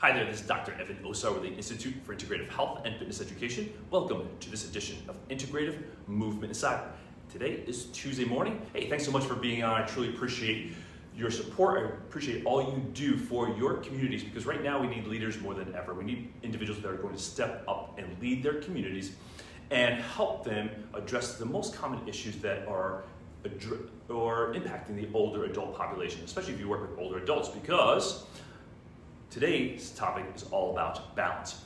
Hi there, this is Dr. Evan Osar with the Institute for Integrative Health and Fitness Education. Welcome to this edition of Integrative Movement Insider. Today is Tuesday morning. Hey, thanks so much for being on. I truly appreciate your support. I appreciate all you do for your communities because right now we need leaders more than ever. We need individuals that are going to step up and lead their communities and help them address the most common issues that are or impacting the older adult population, especially if you work with older adults because Today's topic is all about balance.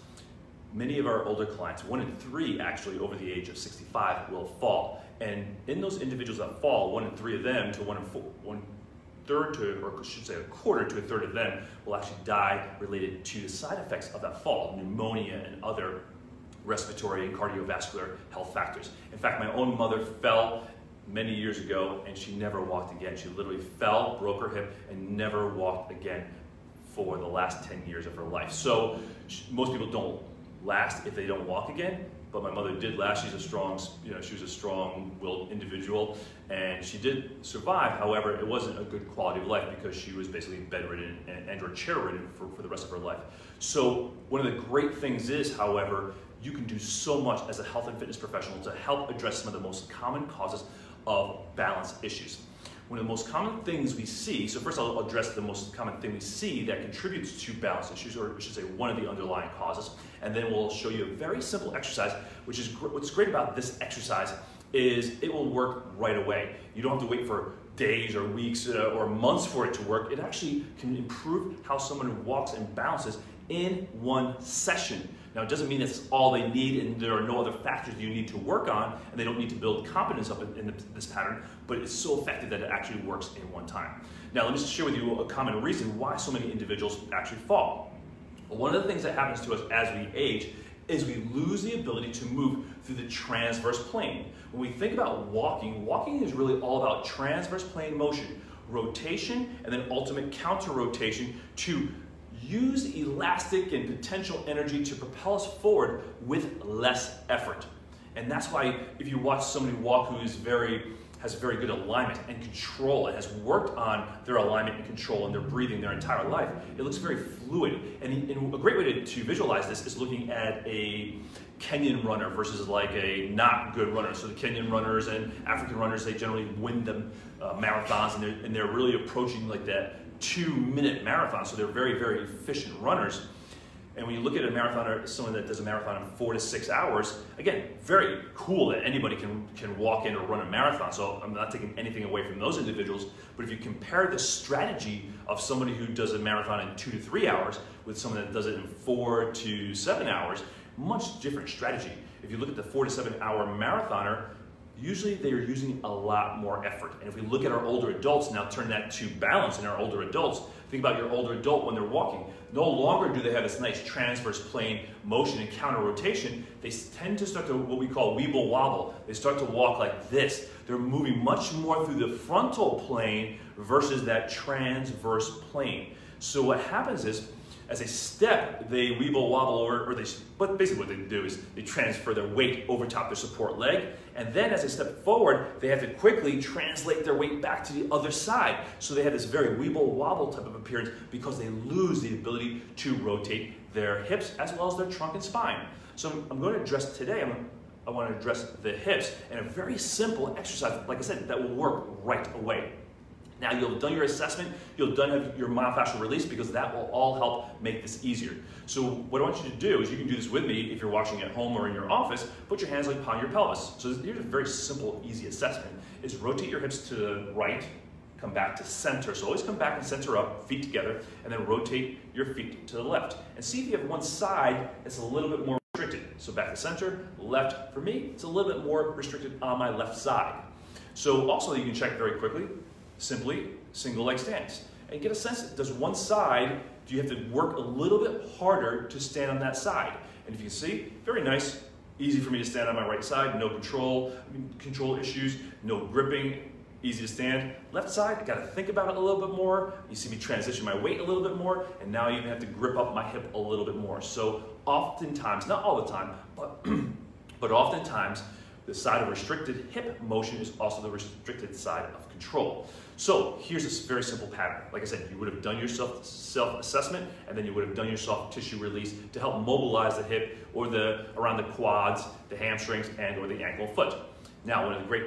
Many of our older clients, one in three actually over the age of 65, will fall. And in those individuals that fall, one in three of them to one in four, one third to, or I should say a quarter to a third of them will actually die related to the side effects of that fall, pneumonia and other respiratory and cardiovascular health factors. In fact, my own mother fell many years ago and she never walked again. She literally fell, broke her hip, and never walked again for the last 10 years of her life. So most people don't last if they don't walk again, but my mother did last. She's a strong, you know, she was a strong-willed individual, and she did survive. However, it wasn't a good quality of life because she was basically bedridden and, and or chair-ridden for, for the rest of her life. So one of the great things is, however, you can do so much as a health and fitness professional to help address some of the most common causes of balance issues one of the most common things we see, so first I'll address the most common thing we see that contributes to balance issues, or I should say one of the underlying causes, and then we'll show you a very simple exercise, which is gr what's great about this exercise is it will work right away. You don't have to wait for days or weeks uh, or months for it to work. It actually can improve how someone walks and balances in one session. Now, it doesn't mean that's all they need and there are no other factors you need to work on and they don't need to build competence up in, in this pattern, but it's so effective that it actually works in one time. Now, let me just share with you a common reason why so many individuals actually fall. One of the things that happens to us as we age is we lose the ability to move through the transverse plane. When we think about walking, walking is really all about transverse plane motion, rotation, and then ultimate counter rotation to use elastic and potential energy to propel us forward with less effort. And that's why if you watch somebody walk who is very has very good alignment and control and has worked on their alignment and control and their breathing their entire life, it looks very fluid. And, and a great way to, to, visualize this is looking at a Kenyan runner versus like a not good runner. So the Kenyan runners and African runners, they generally win them uh, marathons and they're, and they're really approaching like that two minute marathon, so they're very, very efficient runners. And when you look at a marathoner, someone that does a marathon in four to six hours, again, very cool that anybody can, can walk in or run a marathon. So I'm not taking anything away from those individuals. But if you compare the strategy of somebody who does a marathon in two to three hours with someone that does it in four to seven hours, much different strategy. If you look at the four to seven hour marathoner, usually they are using a lot more effort. And if we look at our older adults, now turn that to balance in our older adults, think about your older adult when they're walking. No longer do they have this nice transverse plane motion and counter rotation. They tend to start to what we call weeble wobble. They start to walk like this. They're moving much more through the frontal plane versus that transverse plane. So what happens is as a step, they weeble wobble or, or they, but basically what they do is they transfer their weight over top their support leg. And then as they step forward, they have to quickly translate their weight back to the other side. So they have this very weeble wobble type of appearance because they lose the ability to rotate their hips as well as their trunk and spine. So I'm going to address today, I'm, I want to address the hips in a very simple exercise, like I said, that will work right away. Now you'll have done your assessment, you'll done have your myofascial release because that will all help make this easier. So what I want you to do is you can do this with me if you're watching at home or in your office, put your hands like upon your pelvis. So here's a very simple, easy assessment, is rotate your hips to the right, come back to center. So always come back and center up, feet together, and then rotate your feet to the left. And see if you have one side that's a little bit more restricted. So back to center, left. For me, it's a little bit more restricted on my left side. So also you can check very quickly, simply single leg stance. And get a sense, does one side, do you have to work a little bit harder to stand on that side? And if you see, very nice, easy for me to stand on my right side, no control, control issues, no gripping, easy to stand. Left side, I gotta think about it a little bit more. You see me transition my weight a little bit more, and now you have to grip up my hip a little bit more. So oftentimes, not all the time, but, but oftentimes, the side of restricted hip motion is also the restricted side of control. So here's a very simple pattern. Like I said, you would have done your self, self-assessment and then you would have done your soft tissue release to help mobilize the hip or the around the quads, the hamstrings, and or the ankle foot. Now, one of the great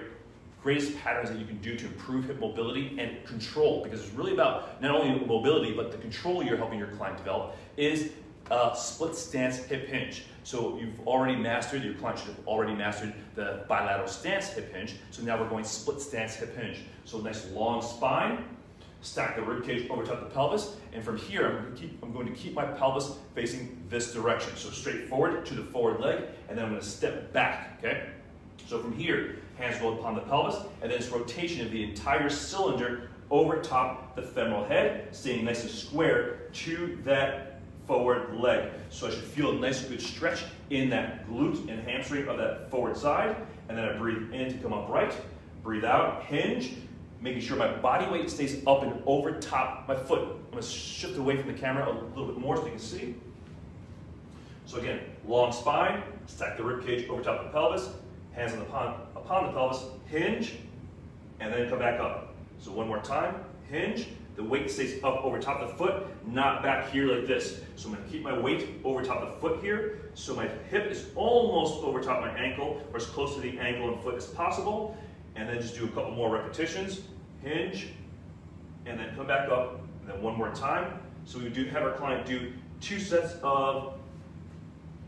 greatest patterns that you can do to improve hip mobility and control, because it's really about not only mobility, but the control you're helping your client develop, is a split stance hip hinge. So you've already mastered, your client should have already mastered the bilateral stance hip hinge. So now we're going split stance hip hinge. So nice long spine, stack the rib cage over top the pelvis, and from here I'm going, keep, I'm going to keep my pelvis facing this direction. So straight forward to the forward leg, and then I'm going to step back, okay? So from here, hands go upon the pelvis, and then it's rotation of the entire cylinder over top the femoral head, staying nice and square to that forward leg. So I should feel a nice good stretch in that glute and hamstring of that forward side, and then I breathe in to come upright, breathe out, hinge, making sure my body weight stays up and over top my foot. I'm gonna shift away from the camera a little bit more so you can see. So again, long spine, stack the rib cage over top of the pelvis, hands on the upon, upon the pelvis, hinge, and then come back up. So one more time, hinge, the weight stays up over top of the foot, not back here like this. So I'm gonna keep my weight over top of the foot here, so my hip is almost over top my ankle, or as close to the ankle and foot as possible, and then just do a couple more repetitions, hinge, and then come back up, and then one more time. So we do have our client do two sets of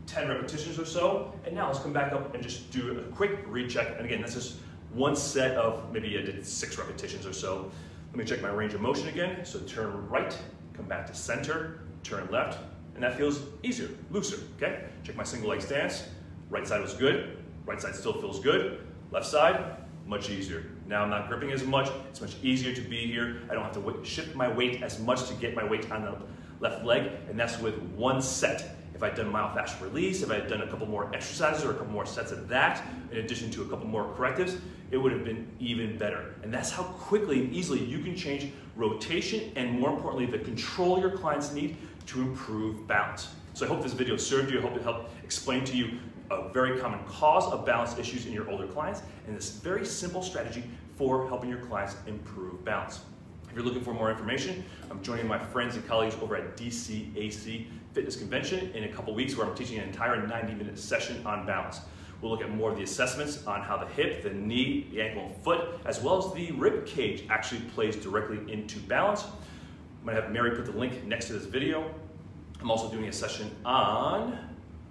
10 repetitions or so. And now let's come back up and just do a quick recheck. And again, this is one set of maybe I did six repetitions or so. Let me check my range of motion again. So turn right, come back to center, turn left, and that feels easier, looser, okay? Check my single leg stance. Right side was good, right side still feels good. Left side, much easier. Now I'm not gripping as much, it's much easier to be here. I don't have to shift my weight as much to get my weight on the left leg, and that's with one set. If I'd done myofascial release, if I'd done a couple more exercises or a couple more sets of that, in addition to a couple more correctives, it would have been even better. And that's how quickly and easily you can change rotation and more importantly, the control your clients need to improve balance. So I hope this video served you. I hope it helped explain to you a very common cause of balance issues in your older clients and this very simple strategy for helping your clients improve balance. If you're looking for more information, I'm joining my friends and colleagues over at DCAC Fitness Convention in a couple weeks where I'm teaching an entire 90 minute session on balance. We'll look at more of the assessments on how the hip, the knee, the ankle, and foot, as well as the rib cage actually plays directly into balance. I'm gonna have Mary put the link next to this video. I'm also doing a session on,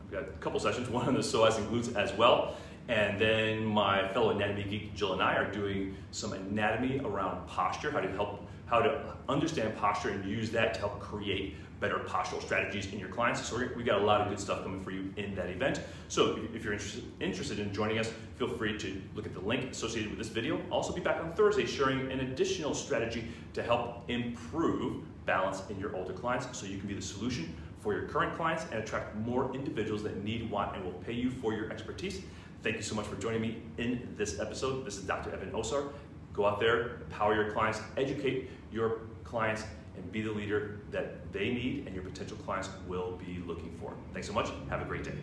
I've got a couple sessions, one on the psoas and glutes as well. And then my fellow anatomy geek Jill and I are doing some anatomy around posture, how to help, how to understand posture and use that to help create better postural strategies in your clients. So we got a lot of good stuff coming for you in that event. So if you're interested, interested in joining us, feel free to look at the link associated with this video. I'll also be back on Thursday sharing an additional strategy to help improve balance in your older clients so you can be the solution for your current clients and attract more individuals that need, want, and will pay you for your expertise. Thank you so much for joining me in this episode. This is Dr. Evan Osar. Go out there, empower your clients, educate your clients, and be the leader that they need and your potential clients will be looking for. Thanks so much. Have a great day.